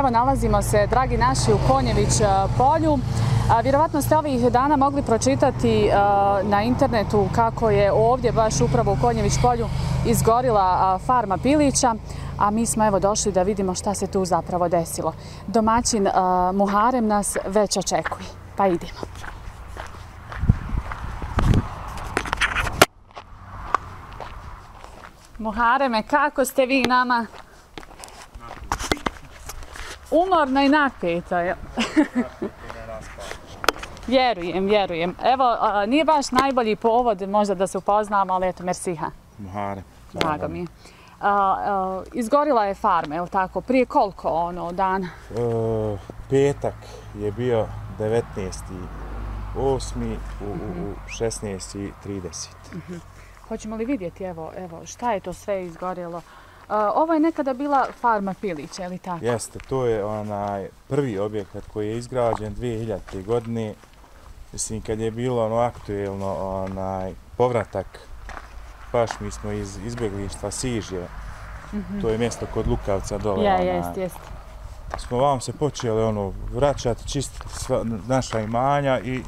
Evo nalazimo se, dragi naši, u Konjević e, polju. E, vjerovatno ste ovih dana mogli pročitati e, na internetu kako je ovdje, baš upravo u Konjević polju, izgorila farma pilića, a mi smo evo došli da vidimo šta se tu zapravo desilo. Domaćin Muharem nas već očekuje, pa idemo. Muhareme, kako ste vi nama? Umorno i napeto je. vjerujem, vjerujem. Evo, nije baš najbolji povod možda da se upoznamo, ali eto, mersiha. Muharem. Drago mi je. Izgorila je farma, je li tako? Prije koliko ono dana? E, petak je bio 19. 8. u, u 16.30. Mhm. Hoćemo li vidjeti, evo, evo, šta je to sve izgorjelo? Ovo je nekada bila farma Pilića, je li tako? Jeste, to je onaj prvi objekat koji je izgrađen 2000. godine. Mislim, kad je bilo ono aktuelno onaj povratak, baš mi smo iz izbjeglištva Sižje, to je mjesto kod Lukavca dole. Ja, jest, jest. Smo vam se počeli ono, vraćati, čistiti sva, naša imanja i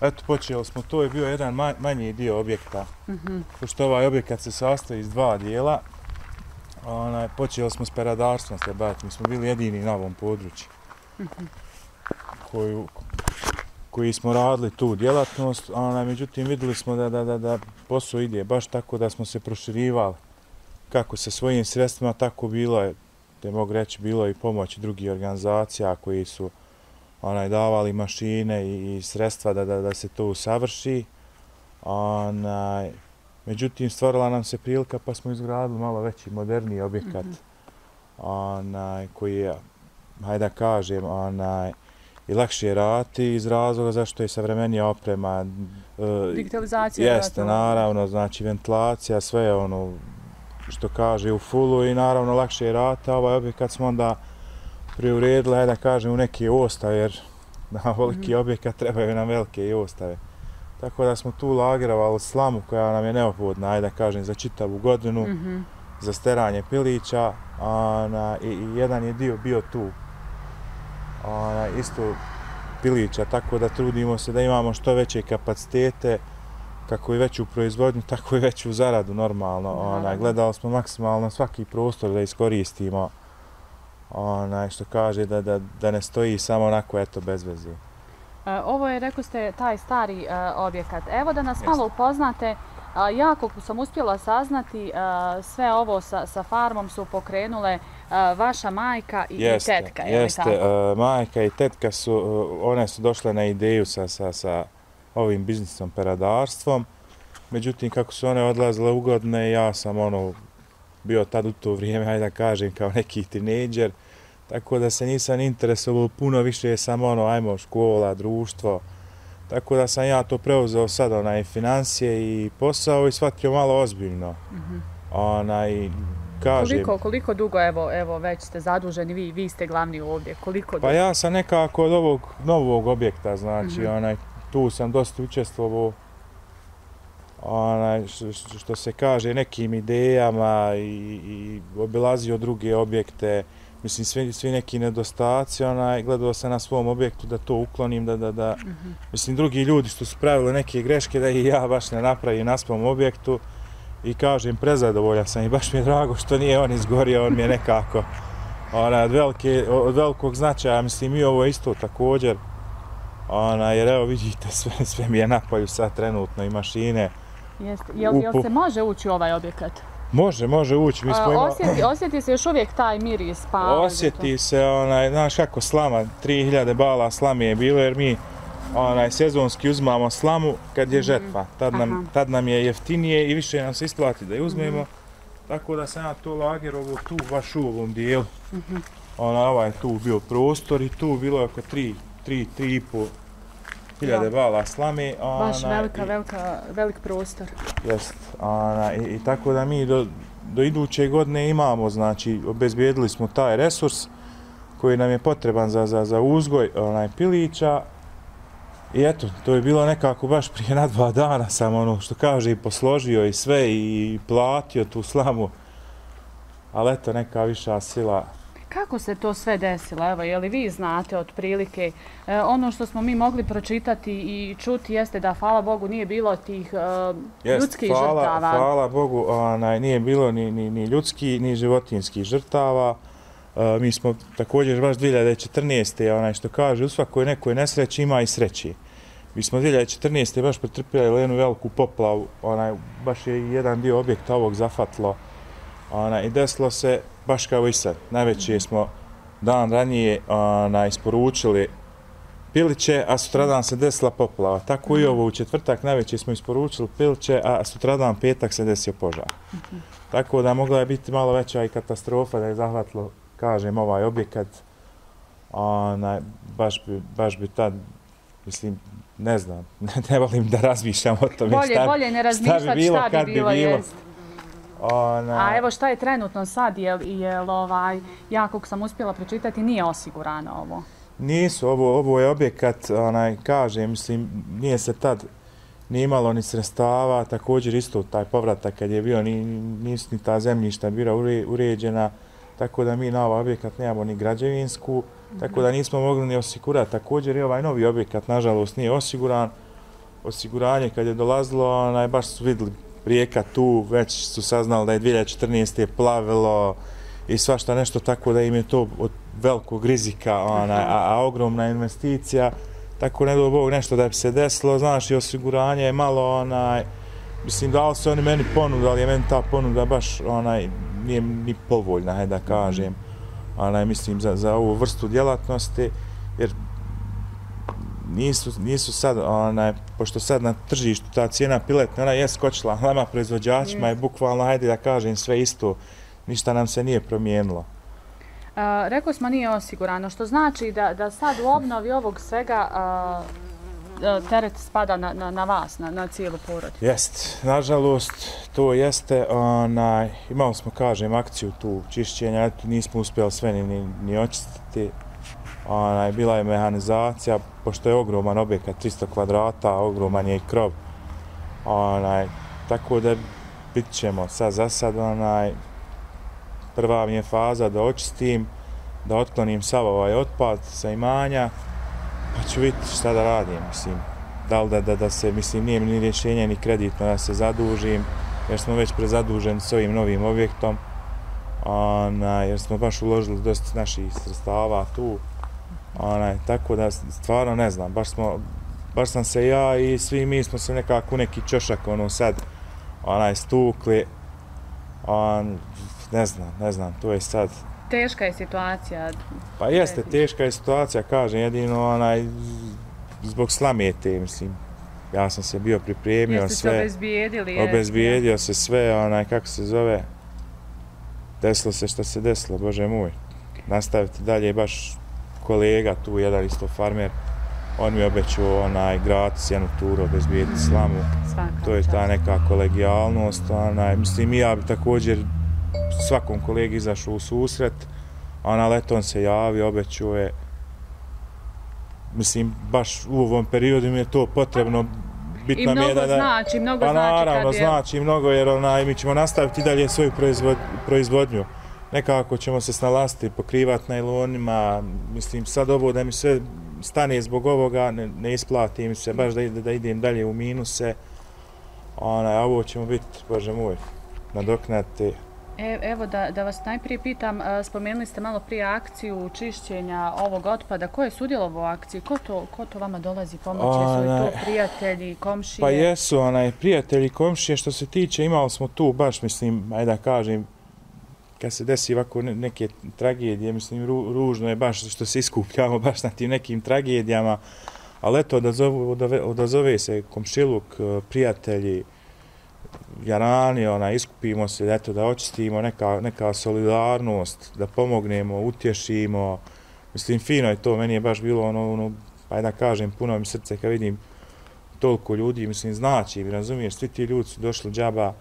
eto, počeli smo, to je bio jedan manji dio objekta. Mm -hmm. Pošto ovaj objekat se sastoji iz dva dijela, onaj, počeli smo s peradarstvom se baviti. Mi smo bili jedini na ovom području -hmm. koju, koji smo radili tu djelatnost, onaj, međutim videli smo da, da, da, da posao ide baš tako da smo se proširivali kako sa svojim sredstvima, tako bilo je, te mogu reći, bilo i pomoć drugih organizacija koji su onaj, davali mašine i, i sredstva da, da, da se to usavrši. Onaj, međutim, stvorila nam se prilika pa smo izgradili malo veći, moderniji objekat mm -hmm. onaj, koji je, hajde da kažem, onaj, i lakše rati iz razloga zašto je savremenija oprema. E, Digitalizacija. Jeste, naravno, znači ventilacija, sve je ono što kaže u fullu i naravno lakše je rata. Ovaj objekat smo onda priuredili, hajde da kažem, u neke ostave, jer na veliki mm -hmm. objekat trebaju nam velike i ostave. Tako da smo tu lagerovali slamu koja nam je neophodna, ajde da kažem, za čitavu godinu, mm -hmm. za steranje pilića, a, na, i, i jedan je dio bio tu, a, na, isto pilića, tako da trudimo se da imamo što veće kapacitete, kako i veću proizvodnju, tako i veću zaradu normalno. Ona, gledali smo maksimalno svaki prostor da iskoristimo onaj što kaže da, da, da ne stoji samo onako eto bez veze. E, ovo je, rekao ste, taj stari uh, objekat. Evo da nas Jeste. malo upoznate, ja koliko sam uspjela saznati, sve ovo sa, sa farmom su pokrenule vaša majka i, jeste, i tetka. Je jeste, uh, majka i tetka su, one su došle na ideju sa, sa, sa ovim biznisom peradarstvom. Međutim, kako su one odlazile ugodne, ja sam ono bio tad u to vrijeme, hajde da kažem, kao neki tineđer. Tako da se nisam interesovao puno više samo ono, ajmo, škola, društvo. Tako da sam ja to preuzeo sad, onaj, financije i posao i shvatio malo ozbiljno. Mm -hmm. Onaj, kažem... Koliko, koliko dugo, evo, evo, već ste zaduženi, vi, vi ste glavni ovdje, koliko pa dugo? Pa ja sam nekako od ovog novog objekta, znači, mm -hmm. onaj, tu sam dosta učestvovao, onaj, što, što se kaže, nekim idejama i, i obilazio druge objekte, mislim, svi, svi neki nedostaci, onaj, gledao se na svom objektu da to uklonim, da, da, da, mm -hmm. mislim, drugi ljudi što su pravili neke greške, da i ja baš ne napravim na svom objektu i kažem, prezadovoljan sam i baš mi je drago što nije on izgorio, on mi je nekako, onaj, od, velike, od velikog značaja, mislim, i ovo isto također, onaj, jer evo vidite, sve, sve mi je napolju sad trenutno i mašine, Jeste. Jel, jel se može ući u ovaj objekat? Može, može ući. Mi smo ima... osjeti, osjeti se još uvijek taj miris pa. Osjeti se, onaj, znaš kako slama, 3000 bala slame je bilo jer mi onaj, sezonski uzmamo slamu kad je mhm. žetva. Tad nam, tad nam je jeftinije i više nam se isplati da je uzmemo. Mm -hmm. Tako da sam ja to lager ovo tu baš u ovom dijelu. Mm -hmm. Ona, ovaj tu bio prostor i tu bilo je oko 3, 3, 3,5 hiljade bala slame. Ona, Baš velika, i, velika, velik prostor. Jest. Ona, i, I tako da mi do, do iduće godine imamo, znači, obezbijedili smo taj resurs koji nam je potreban za, za, za uzgoj onaj pilića. I eto, to je bilo nekako baš prije na dva dana sam ono što kaže i posložio i sve i platio tu slamu. Ali eto, neka viša sila Kako se to sve desilo? Evo, je li vi znate otprilike? E, ono što smo mi mogli pročitati i čuti jeste da, hvala Bogu, nije bilo tih e, Jest, ljudskih hvala, žrtava. Hvala Bogu, onaj, nije bilo ni, ni, ni ljudski, ni životinskih žrtava. E, mi smo također baš 2014. onaj što kaže, u svakoj nekoj nesreći ima i sreći. Mi smo 2014. baš pretrpjeli jednu veliku poplavu, onaj, baš je jedan dio objekta ovog zafatlo. Onaj, I desilo se baš kao i sad. Najveće smo dan ranije onaj, isporučili piliće, a sutradan se desila poplava. Tako i ovo u četvrtak najveće smo isporučili piliće, a sutradan petak se desio požar. Tako da mogla je biti malo veća i katastrofa da je zahvatilo, kažem, ovaj objekat. Onaj, baš, bi, baš bi tad, mislim, ne znam, ne volim da razmišljam o tome Bolje, šta, bolje ne razmišljati šta bi bilo, kad bi bilo. jest. Ona, A evo šta je trenutno sad, jel, jel ovaj, ja kako sam uspjela pročitati, nije osigurano ovo? Nisu, ovo, ovo je objekat, onaj, kaže, mislim, nije se tad nije imalo ni sredstava, također isto taj povratak kad je bio, ni, nisu ni ta zemljišta bila uređena, tako da mi na ovaj objekat nemamo ni građevinsku, tako da nismo mogli ni osigurati. Također i ovaj novi objekat, nažalost, nije osiguran. Osiguranje kad je dolazilo, onaj, baš su vidjeli rijeka tu, već su saznali da je 2014. plavilo i svašta nešto tako da im je to od velikog rizika, ona, a, a ogromna investicija, tako ne do Bog nešto da bi se desilo, znaš, i osiguranje je malo, onaj, mislim, dali su oni meni ponuda, ali je meni ta ponuda baš, onaj, nije ni povoljna, hajde da kažem, onaj, mislim, za, za ovu vrstu djelatnosti, jer nisu, nisu sad, onaj, pošto sad na tržištu ta cijena piletna, ona je skočila, nama proizvođačima je bukvalno, hajde da kažem, sve isto, ništa nam se nije promijenilo. Uh, rekao smo nije osigurano, što znači da, da sad u obnovi ovog svega uh, teret spada na, na, na vas, na, na cijelu porodicu. Jest, nažalost, to jeste, onaj, imali smo, kažem, akciju tu čišćenja, nismo uspjeli sve ni, ni, ni očistiti, onaj, bila je mehanizacija, pošto je ogroman objekat, 300 kvadrata, ogroman je i krov, onaj, tako da bit ćemo sad za sad, onaj, prva mi je faza da očistim, da otklonim sav ovaj otpad sa imanja, pa ću vidjeti šta da radim, mislim, da li da, da, da se, mislim, nije ni rješenje ni kreditno da se zadužim, jer smo već prezaduženi s ovim novim objektom, ona, jer smo baš uložili dosta naših sredstava tu, onaj, tako da stvarno ne znam, baš smo, baš sam se ja i svi mi smo se nekako u neki čošak ono sad onaj stukli, on, ne znam, ne znam, to je sad... Teška je situacija. Pa jeste, teška je situacija, kažem, jedino onaj, zbog slamete, mislim, ja sam se bio pripremio Jeste sve. Jeste se obezbijedili. Obezbijedio se sve, onaj, kako se zove, desilo se što se desilo, bože moj. Nastaviti dalje, baš kolega tu, jedan isto farmer, on mi obećao onaj gratis jednu turu obezbijediti slamu. Svaka to je ta neka kolegijalnost, onaj, mislim i ja bi također svakom kolegi izašao u susret, a na leton se javi, obećao je, mislim, baš u ovom periodu mi je to potrebno, bitno I mnogo je da, da, znači, mnogo pa znači naravno, kad je... znači mnogo, jer onaj, mi ćemo nastaviti dalje svoju proizvod, proizvodnju. Nekako ćemo se snalaziti, pokrivati najlonima, mislim, sad ovo da mi sve stane zbog ovoga, ne, ne isplati mi se, baš da, da idem dalje u minuse, onaj, ovo ćemo biti, bože moj, nadoknati. E, evo da, da vas najprije pitam, spomenuli ste malo prije akciju čišćenja ovog otpada. Ko je sudjelovo u akciji? Ko to, ko to vama dolazi pomoći? Jesu li to prijatelji, komšije? Pa jesu, onaj, prijatelji, komšije. Što se tiče, imali smo tu baš, mislim, ajde da kažem, kad se desi ovako neke tragedije, mislim, ru, ružno je baš što se iskupljamo baš na tim nekim tragedijama, ali eto, odazove, odazove se komšiluk, e, prijatelji, jarani, ona, iskupimo se, eto, da očistimo neka, neka solidarnost, da pomognemo, utješimo. Mislim, fino je to, meni je baš bilo ono, ono pa da kažem, puno mi srce kad vidim toliko ljudi, mislim, znači, mi razumiješ, svi ti ljudi su došli džaba,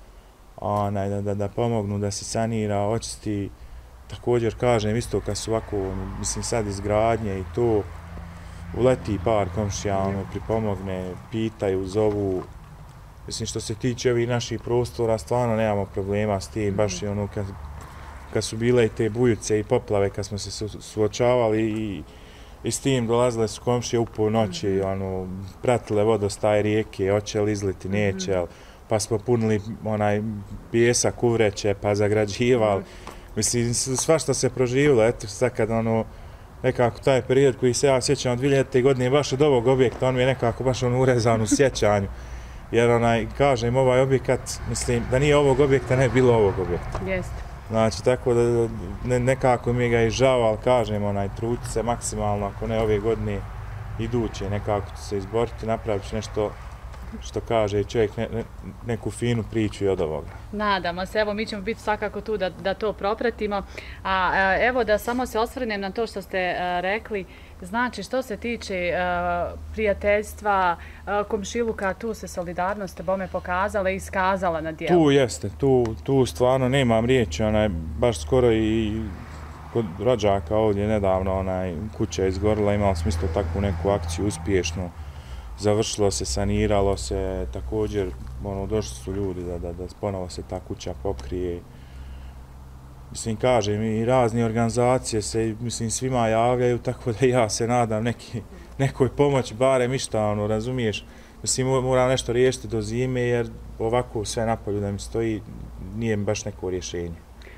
onaj, da, da, da pomognu, da se sanira, očisti. Također kažem, isto kad su ovako, mislim, sad izgradnje i to, uleti par komšija, ono, pripomogne, pitaju, zovu, Mislim, što se tiče ovih naših prostora, stvarno nemamo problema s tim, baš je ono kad kad su bile i te bujice i poplave, kad smo se su- suočavali i, i s tim dolazile su komšije u pol noći, Mhm. ono, pratile vodostaje rijeke, hoće li izliti, neće, Mhm. ali pa smo punili onaj pijesak u vreće, pa zagrađivali. Mhm. Mislim, s- svašta se proživilo, eto sad kad ono, nekako taj period koji se ja sjećam od 2000. godine baš od ovog objekta, on mi je nekako baš on urezan u sjećanju. Jer onaj, kažem, ovaj objekat, mislim, da nije ovog objekta, ne bi bilo ovog objekta. Jeste. Znači, tako da ne, nekako mi ga je žao, ali kažem, onaj, truti se maksimalno, ako ne ove godine iduće, nekako ću se izboriti, napravit ću nešto što kaže čovjek, ne, ne, neku finu priču i od ovoga. Nadamo se, evo mi ćemo biti svakako tu da, da to propratimo. A evo da samo se osvrnem na to što ste e, rekli, znači što se tiče e, prijateljstva, e, komšiluka, tu se solidarnost bome pokazala i iskazala na dijelu. Tu jeste, tu, tu stvarno nemam riječi, onaj, baš skoro i kod rođaka ovdje nedavno, onaj, kuća je izgorila, imali smo isto takvu neku akciju uspješnu, završilo se, saniralo se, također, ono, došli su ljudi da, da, da ponovo se ta kuća pokrije. Mislim, kažem, i razne organizacije se, mislim, svima javljaju, tako da ja se nadam neki, nekoj pomoći, barem išta, ono, razumiješ, Mislim, moram nešto riješiti do zime, jer ovako sve napolju da mi stoji, nije mi baš neko rješenje.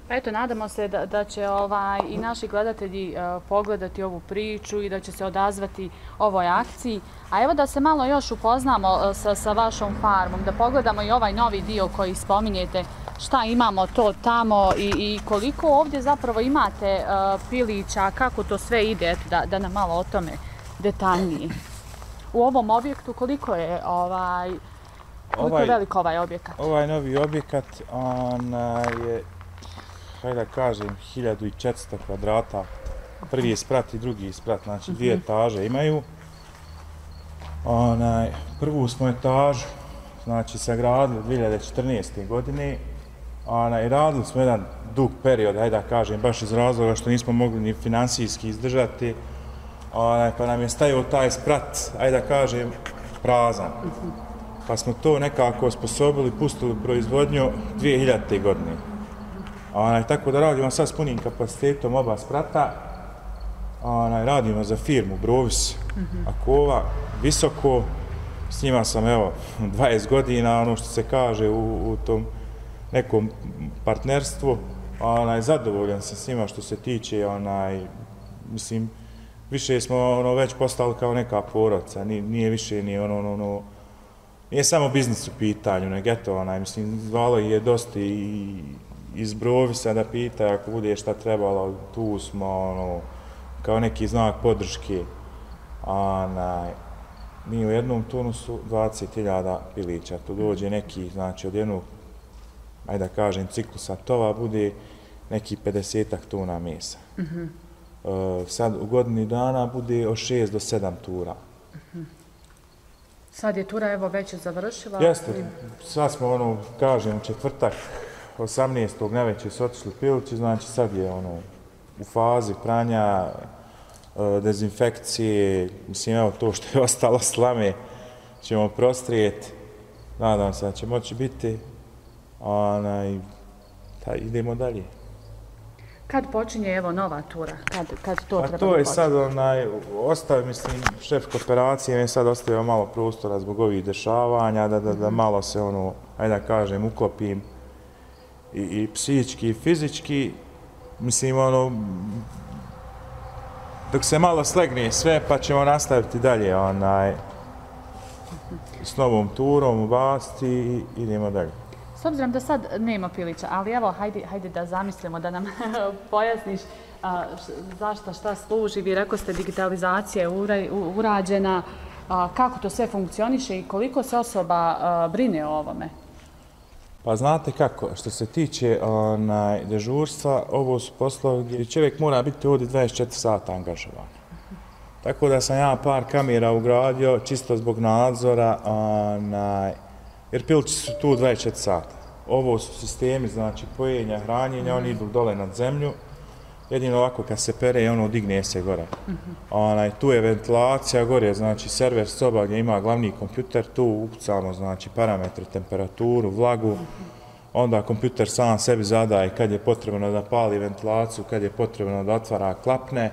Pa eto, nadamo se da, da će ovaj, i naši gledatelji e, pogledati ovu priču i da će se odazvati ovoj akciji. A evo da se malo još upoznamo e, sa, sa vašom farmom, da pogledamo i ovaj novi dio koji spominjete, šta imamo to tamo i, i koliko ovdje zapravo imate e, pilića, kako to sve ide, eto, da, da nam malo o tome detaljnije. U ovom objektu koliko je ovaj, koliko Ovaj- velik ovaj objekat? Ovaj novi objekat, on je, hajde da kažem, 1400 kvadrata. Prvi je sprat i drugi je sprat, znači dvije etaže imaju. Onaj, prvu smo etažu, znači sagradili 2014. godine. Onaj, radili smo jedan dug period, hajde da kažem, baš iz razloga što nismo mogli ni finansijski izdržati. Onaj, pa nam je stajao taj sprat, ajde da kažem, prazan. Pa smo to nekako osposobili, pustili proizvodnju 2000. godine. Onaj, tako da radimo sad s punim kapacitetom oba sprata. Onaj, radimo za firmu Brovis, Akova, visoko. S njima sam, evo, 20 godina, ono što se kaže u, u tom nekom partnerstvu. Onaj, zadovoljan sam s njima što se tiče, onaj, mislim, više smo ono, već postali kao neka porodca, nije, nije više ni ono, ono, ono, nije samo biznis u pitanju, nego eto, onaj, mislim, zvalo je dosta i iz Brovisa da pita ako bude šta trebalo, tu smo, ono, kao neki znak podrške. Onaj, mi u jednom tunusu 20.000 pilića, tu dođe neki, znači, od jednog, ajde da kažem, ciklusa tova bude neki 50 tuna mesa. E, sad u godini dana bude od 6 do 7 tura. Sad je tura evo već završila. Jeste, sad smo ono, kažem, četvrtak 18. neveće su otišli pilići, znači sad je ono u fazi pranja, e, dezinfekcije, mislim evo to što je ostalo slame ćemo prostrijeti, nadam se da će moći biti, onaj, ta, idemo dalje. Kad počinje evo nova tura? Kad, kad to Pa treba to je počne? sad onaj, ostaje, mislim, šef kooperacije mi je sad ostavio malo prostora zbog ovih dešavanja, da, da, da malo se ono, ajde da kažem, uklopim i, i psihički i fizički, mislim, ono, dok se malo slegne sve, pa ćemo nastaviti dalje, onaj, s novom turom u Basti i idemo dalje. S obzirom da sad nema pilića, ali evo, hajde, hajde da zamislimo, da nam pojasniš a, š- zašto, šta služi. Vi rekao ste digitalizacija je ura- urađena, a, kako to sve funkcioniše i koliko se osoba a, brine o ovome? Pa znate kako, što se tiče onaj, dežurstva, ovo su poslovi gdje čovjek mora biti ovdje 24 sata angažovan. Tako da sam ja par kamera ugradio, čisto zbog nadzora, onaj, jer pilči su tu 24 sata. Ovo su sistemi, znači, pojenja, hranjenja, oni idu dole nad zemlju, jedino ovako kad se pere, ono digne se gore. Onaj, tu je ventilacija gore, znači server soba gdje ima glavni kompjuter, tu ukucamo znači parametre, temperaturu, vlagu, onda kompjuter sam sebi zadaje kad je potrebno da pali ventilaciju, kad je potrebno da otvara klapne,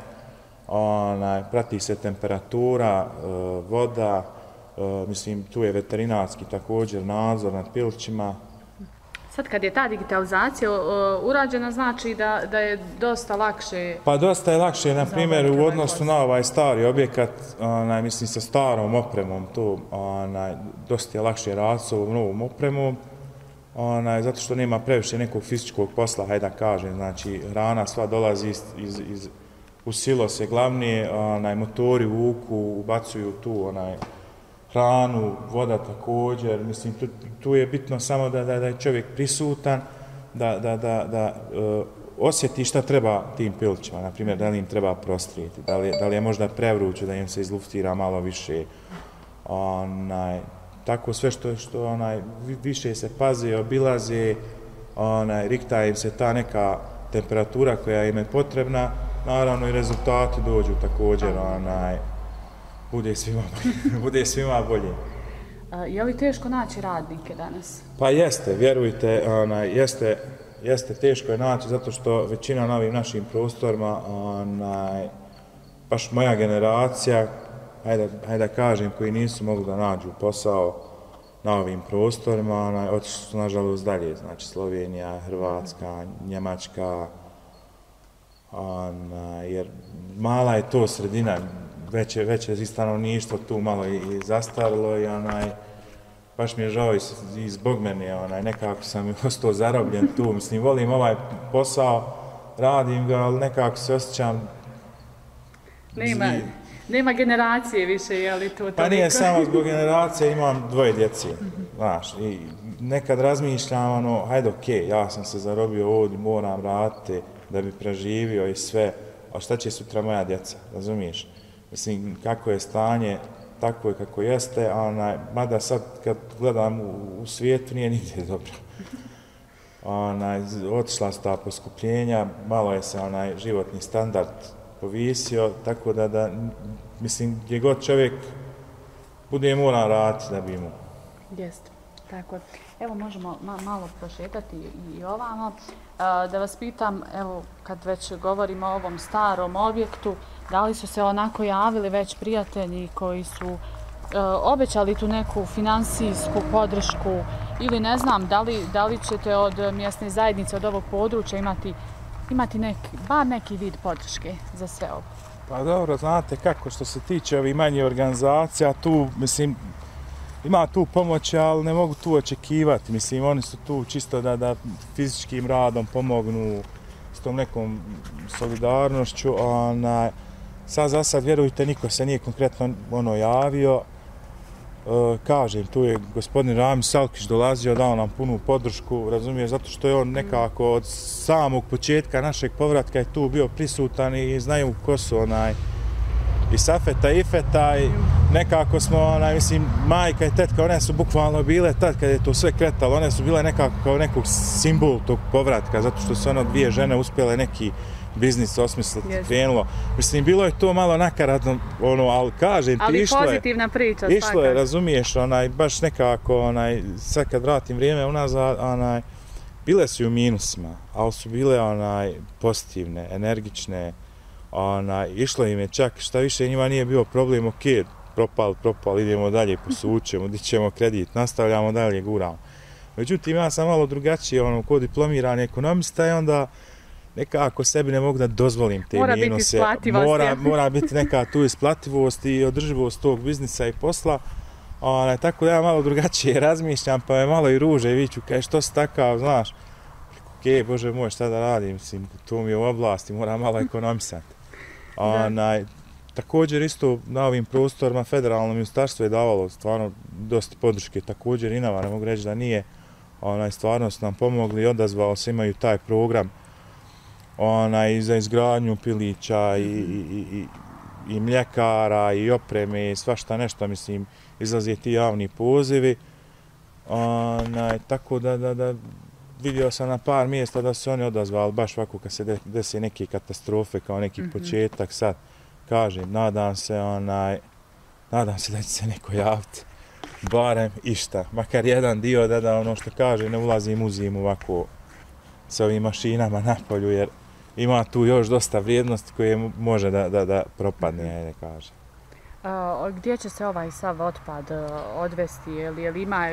onaj, prati se temperatura, e, voda, e, mislim, tu je veterinarski također nadzor nad pilićima, Sad kad je ta digitalizacija urađena, znači da, da je dosta lakše... Pa dosta je lakše, na primjer, u odnosu na ovaj stari objekat, onaj, mislim, sa starom opremom, tu, onaj, dosta je lakše raditi s ovom novom opremom, onaj, zato što nema previše nekog fizičkog posla, hajde da kažem, znači, hrana sva dolazi iz, iz, iz u silo se glavni onaj, motori vuku, ubacuju tu onaj, hranu, voda također, mislim, tu, tu je bitno samo da, da, da je čovjek prisutan, da, da, da, da uh, osjeti šta treba tim pilćima, na primjer, da li im treba prostrijeti, da li, da li je možda prevruće, da im se izluftira malo više, onaj, tako sve što, što onaj, više se paze, obilaze, onaj, rikta im se ta neka temperatura koja im je potrebna, naravno i rezultati dođu također, onaj, bude svima, bude svima bolje. Je li teško naći radnike danas? Pa jeste, vjerujte, onaj, jeste, jeste teško je naći zato što većina na ovim našim prostorima, onaj, baš moja generacija, hajde, hajde da kažem, koji nisu mogli da nađu posao na ovim prostorima, onaj, otišli su nažalost dalje, znači Slovenija, Hrvatska, Njemačka, ona, jer mala je to sredina, već je, već je i stanovništvo tu malo i, i zastarilo i onaj, baš mi je žao i, i zbog mene, onaj, nekako sam ostao zarobljen tu, mislim, volim ovaj posao, radim ga, ali nekako se osjećam Nema, nema generacije više, je li to toliko? Pa nije samo zbog generacije, imam dvoje djeci, znaš, i nekad razmišljam, ono, hajde, okej, okay, ja sam se zarobio ovdje, moram raditi, da bi preživio i sve, a šta će sutra moja djeca, razumiješ? Mislim, kako je stanje, tako je kako jeste, a onaj, mada sad kad gledam u, u svijetu nije nigdje dobro. Onaj, otišla su ta poskupljenja, malo je se onaj životni standard povisio, tako da, da mislim, gdje god čovjek bude mora raditi da bi mu. Jeste, tako je. Evo možemo ma malo prošetati i ovamo. E, da vas pitam, evo kad već govorimo o ovom starom objektu, da li su se onako javili već prijatelji koji su e, obećali tu neku finansijsku podršku ili ne znam, da li, da li ćete od mjesne zajednice, od ovog područja imati, imati neki, bar neki vid podrške za sve ovo? Pa dobro, znate kako što se tiče ovih manjih organizacija, tu mislim ima tu pomoć, ali ne mogu tu očekivati. Mislim, oni su tu čisto da, da fizičkim radom pomognu s tom nekom solidarnošću. Ona, sad za sad, vjerujte, niko se nije konkretno ono javio. E, kažem, tu je gospodin Rami Salkić dolazio, dao nam punu podršku, razumiješ, zato što je on nekako od samog početka našeg povratka je tu bio prisutan i znaju ko su onaj, i Safeta i Feta i nekako smo, ona, mislim, majka i tetka, one su bukvalno bile tad kad je to sve kretalo, one su bile nekako kao nekog simbol tog povratka, zato što su ono dvije žene uspjele neki biznis osmisliti, yes. krenulo. Mislim, bilo je to malo nakaradno, ono, ali kažem ti, išlo je. Ali pozitivna priča, Išlo svakak. je, razumiješ, onaj, baš nekako, onaj, sad kad vratim vrijeme unazad, onaj, bile su u minusima, ali su bile, onaj, pozitivne, energične, ona, išlo im je čak, šta više njima nije bio problem, ok, propal, propal, idemo dalje, posućemo, dićemo kredit, nastavljamo dalje, guramo. Međutim, ja sam malo drugačiji, ono, ko diplomirani ekonomista i onda nekako sebi ne mogu da dozvolim te mora minuse. Mora biti Mora, mora biti neka tu isplativost i održivost tog biznisa i posla. Ona, tako da ja malo drugačije razmišljam, pa je malo i ruže i viću, kaj što si takav, znaš, ok, bože moj, šta da radim, mislim, to mi je u oblasti, mora malo ekonomisati. Onaj, također isto na ovim prostorima federalno ministarstvo je davalo stvarno dosta podrške. Također Inava, ne mogu reći da nije, onaj, stvarno su nam pomogli i odazvao se, imaju taj program onaj, za izgradnju pilića i, i, i, i mljekara i opreme i svašta nešto, mislim, izlazi ti javni pozivi. Onaj, tako da, da, da vidio sam na par mjesta da su oni odazvali baš ovako kad se desi neke katastrofe kao neki mm -hmm. početak sad kažem nadam se onaj nadam se da će se neko javiti barem išta, makar jedan dio da da ono što kaže ne ulazim u zimu ovako sa ovim mašinama na polju jer ima tu još dosta vrijednosti koje može da, da, da propadne, ajde kaže. A, gdje će se ovaj sav otpad e, odvesti? Je li, je li ima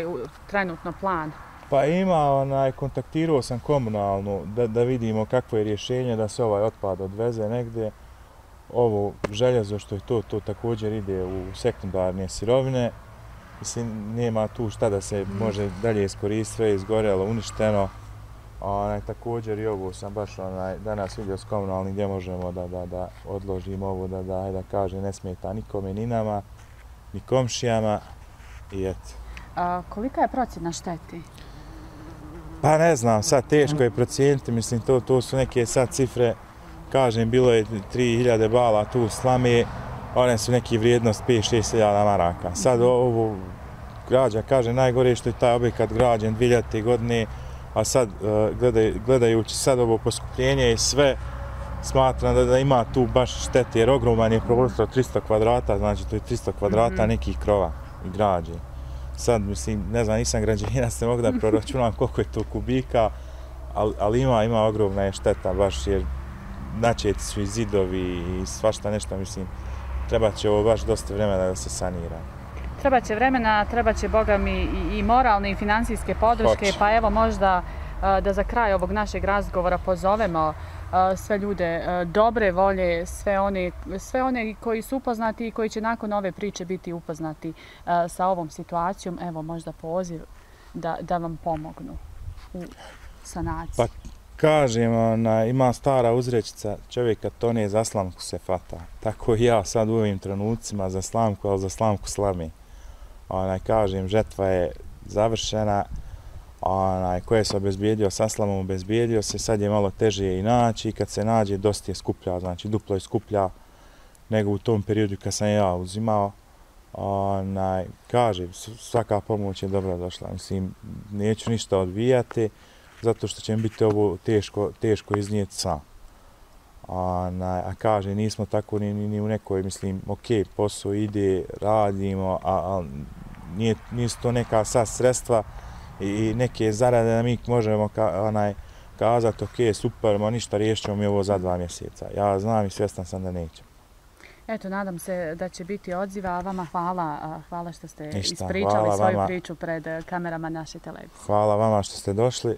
trenutno plan? Pa ima, onaj, kontaktirao sam komunalnu da, da vidimo kakvo je rješenje da se ovaj otpad odveze negdje. Ovo željezo što je to, to također ide u sekundarne sirovine. Mislim, nema tu šta da se mm. može dalje iskoristiti, sve je izgorelo, uništeno. Onaj, također i ovo sam baš onaj, danas vidio s komunalnim gdje možemo da, da, da odložimo ovo, da, da, da kaže ne smeta nikome, ni nama, ni komšijama i eto. A, kolika je procjena šteti? Pa ne znam, sad teško je procijeniti, mislim to, to su neke sad cifre, kažem, bilo je 3000 bala tu slame, one su neki vrijednost 5-6 hiljada maraka. Sad ovo građa kaže najgore što je taj objekat građen 2000. godine, a sad uh, gledaj, gledajući sad ovo poskupljenje i sve, smatram da, da ima tu baš štete, jer ogroman je prostor 300 kvadrata, znači to je 300 kvadrata mm -hmm. nekih krova i građe. Sad, mislim, ne znam, nisam građevina, se mogu da proračunam koliko je to kubika, ali, ali ima, ima ogromna je šteta, baš jer načeti su i zidovi i svašta nešto, mislim, treba će ovo baš dosta vremena da se sanira. Treba će vremena, treba će, boga mi, i, i moralne i finansijske podrške, Hoće. pa evo možda da za kraj ovog našeg razgovora pozovemo sve ljude dobre volje, sve one, sve one koji su upoznati i koji će nakon ove priče biti upoznati sa ovom situacijom. Evo možda poziv da, da vam pomognu u sanaciji. Pa kažem, ona, ima stara uzrećica, čovjeka to ne za slamku se fata. Tako i ja sad u ovim trenucima za slamku, ali za slamku slami. Ona, kažem, žetva je završena, onaj, koje se obezbijedio sa slamom, obezbijedio se, sad je malo teže i naći, kad se nađe, dosta je skuplja, znači duplo je skuplja nego u tom periodu kad sam ja uzimao. Onaj, kaže, svaka pomoć je dobro došla, mislim, neću ništa odbijati, zato što će mi biti ovo teško, teško iznijeti sam. Onaj, a kaže, nismo tako ni, ni, ni u nekoj, mislim, ok, posao ide, radimo, a, a nije, nisu to neka sad sredstva, i neke zarade da mi možemo ka, onaj, kazati ok, super, ma ništa, riješćemo mi ovo za dva mjeseca. Ja znam i svjestan sam da nećem. Eto, nadam se da će biti odziva, a vama hvala, hvala što ste Ništa, ispričali svoju vama. priču pred kamerama naše televizije. Hvala vama što ste došli.